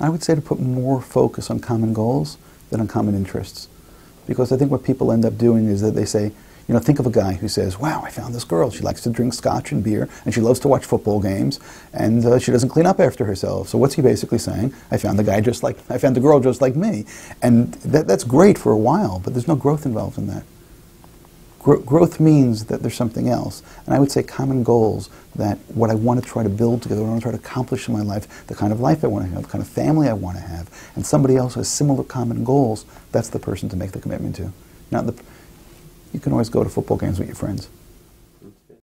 I would say to put more focus on common goals than on common interests. Because I think what people end up doing is that they say, you know, think of a guy who says, wow, I found this girl. She likes to drink scotch and beer, and she loves to watch football games, and uh, she doesn't clean up after herself. So what's he basically saying? I found the guy just like, I found the girl just like me. And that, that's great for a while, but there's no growth involved in that. Gro- growth means that there's something else. And I would say common goals, that what I want to try to build together, what I want to try to accomplish in my life, the kind of life I want to have, the kind of family I want to have, and somebody else who has similar common goals, that's the person to make the commitment to. Not the, you can always go to football games with your friends.